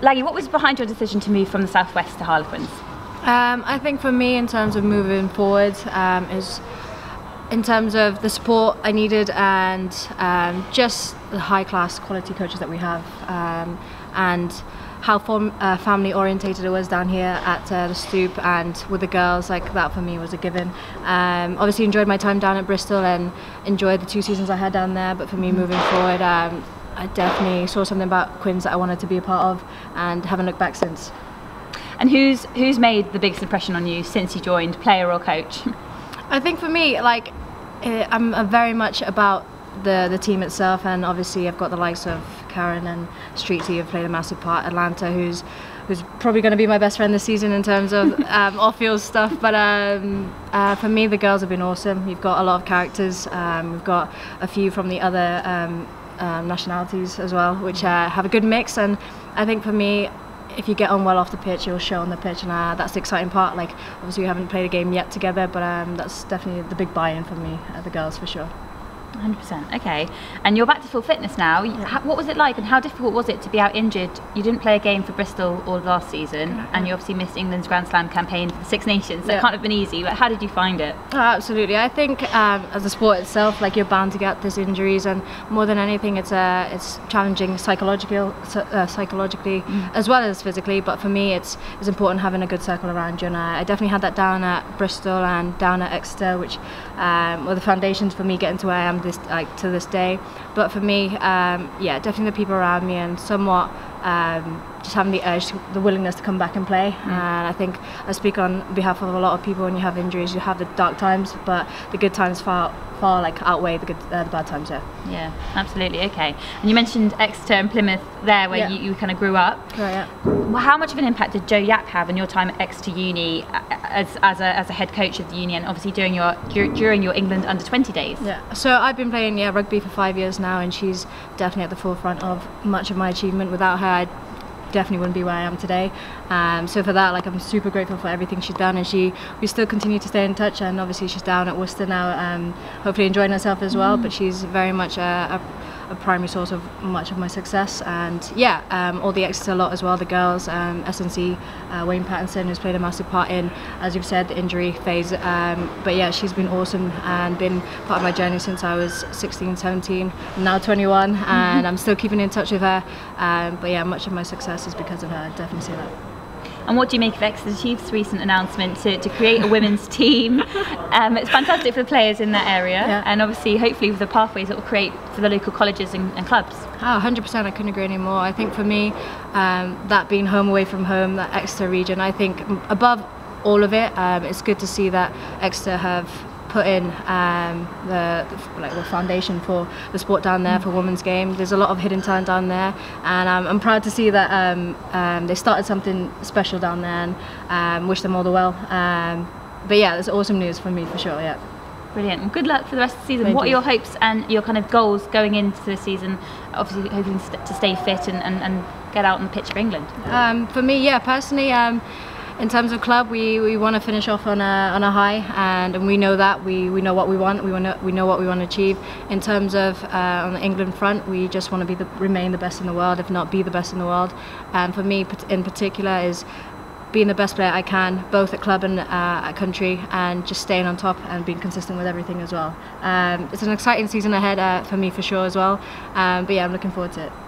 Lagi, what was behind your decision to move from the southwest to Harlequins? Um, I think for me, in terms of moving forward, um, is in terms of the support I needed and um, just the high class quality coaches that we have um, and how form, uh, family orientated it was down here at uh, the stoop and with the girls like that for me was a given um, obviously enjoyed my time down at Bristol and enjoyed the two seasons I had down there but for me moving forward um, I definitely saw something about Quins that I wanted to be a part of and haven't looked back since. And who's who's made the biggest impression on you since you joined, player or coach? I think for me, like, eh, I'm, very much about the the team itself, and obviously I've got the likes of Karen and Streetsy have played a massive part. Atlanta, who's who's probably going to be my best friend this season in terms of um, off-field stuff. But um, uh, for me, the girls have been awesome. You've got a lot of characters. Um, we've got a few from the other um, nationalities as well, which uh, have a good mix. And I think for me, if you get on well off the pitch, you'll show on the pitch, and uh, that's the exciting part. Like, obviously, we haven't played a game yet together, but um, that's definitely the big buy-in for me, uh, the girls for sure. 100%. Okay. And you're back to full fitness now. Yeah. What was it like and how difficult was it to be out injured? You didn't play a game for Bristol all last season Yeah. and you obviously missed England's Grand Slam campaign for the Six Nations. So it can't have been easy. But how did you find it? Oh, absolutely. I think um, as a sport itself, like you're bound to get these injuries, and more than anything, it's uh, it's challenging psychological, uh, psychologically as well as physically. But for me, it's it's important having a good circle around you, and I, I definitely had that down at Bristol and down at Exeter, which um, were the foundations for me getting to where I am this like to this day. But for me, um, yeah, definitely the people around me, and somewhat. Um, just having the urge, to, the willingness to come back and play, and I think I speak on behalf of a lot of people. When you have injuries, you have the dark times, but the good times far, far like outweigh the good, uh, the bad times. Yeah. Yeah, absolutely. Okay. And you mentioned Exeter and Plymouth there where Yeah. you, you kind of grew up. Right, yeah. Well, how much of an impact did Jo Yapp have in your time at Exeter Uni uh, as, as, a, as a head coach of the uni and obviously during your, dur- during your England under 20 days? Yeah, so I've been playing yeah rugby for five years now, and she's definitely at the forefront of much of my achievement. Without her, I definitely wouldn't be where I am today. Um, so for that, like I'm super grateful for everything she's done, and she we still continue to stay in touch. And obviously she's down at Worcester now, um, hopefully enjoying herself as well. But she's very much a, a, a primary source of much of my success. And yeah, um, all the exes a lot as well, the girls, um, S&C, uh, Wayne Pattinson has played a massive part in, as you've said, the injury phase. Um, but yeah, she's been awesome and been part of my journey since I was 16, 17, now 21, and I'm still keeping in touch with her. Um, but yeah, much of my success is because of her. I'd definitely say that. And what do you make of Exeter Chiefs' recent announcement to, to create a women's team? Um, it's fantastic for the players in that area, Yeah. and obviously, hopefully, with the pathways it will create for the local colleges and, and clubs. Oh, 100%. I couldn't agree anymore. I think for me, um, that being home away from home, that Exeter region, I think above all of it, um, it's good to see that Exeter have put in um, the, the like the foundation for the sport down there for women's game. There's a lot of hidden talent down there, and um, I'm proud to see that um, um, they started something special down there, and um, wish them all the well. Um, but yeah, it's awesome news for me for sure. Yeah. Brilliant. Well, good luck for the rest of the season. Thank what you. are your hopes and your kind of goals going into the season? Obviously, hoping to stay fit and, and, and get out on the pitch for England. Um, for me, yeah, personally, um, in terms of club, we, we want to finish off on a, on a high, and, and we know that we, we know what we want. We want to, we know what we want to achieve. In terms of uh, on the England front, we just want to be the, remain the best in the world, if not be the best in the world. And for me, in particular, is being the best player I can, both at club and uh, at country, and just staying on top and being consistent with everything as well. Um, it's an exciting season ahead uh, for me for sure as well. Um, but yeah, I'm looking forward to it.